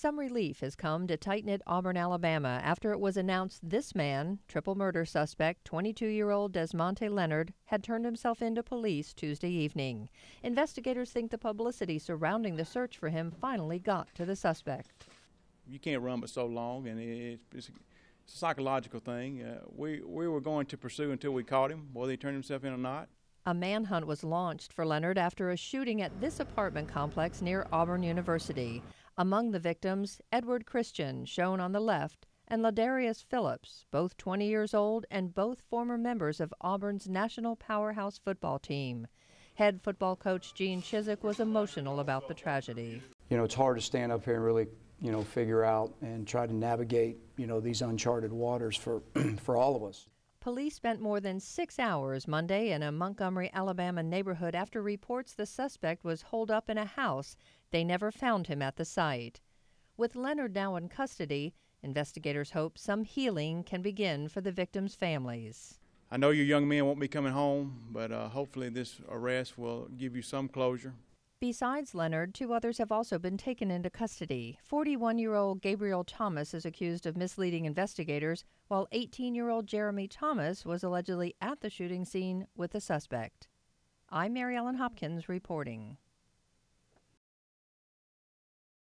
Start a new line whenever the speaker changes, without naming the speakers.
Some relief has come to tight knit Auburn, Alabama, after it was announced this man, triple murder suspect, 22 year old Desmonte Leonard, had turned himself in to police Tuesday evening. Investigators think the publicity surrounding the search for him finally got to the suspect.
You can't run but so long, and it's, it's, a, it's a psychological thing. Uh, we, we were going to pursue until we caught him, whether he turned himself in or not.
A manhunt was launched for Leonard after a shooting at this apartment complex near Auburn University. Among the victims, Edward Christian, shown on the left, and Ladarious Phillips, both 20 years old and both former members of Auburn's national powerhouse football team. Head football coach Gene Chizik was emotional about the tragedy.
You know, it's hard to stand up here and really, you know, figure out and try to navigate, you know, these uncharted waters for, for all of us.
Police spent more than six hours Monday in a Montgomery, Alabama neighborhood after reports the suspect was holed up in a house. They never found him at the site. With Leonard now in custody, investigators hope some healing can begin for the victims' families.
I know your young men won't be coming home, but uh, hopefully this arrest will give you some closure.
Besides Leonard, two others have also been taken into custody. 41 year old Gabriel Thomas is accused of misleading investigators, while 18 year old Jeremy Thomas was allegedly at the shooting scene with the suspect. I'm Mary Ellen Hopkins reporting.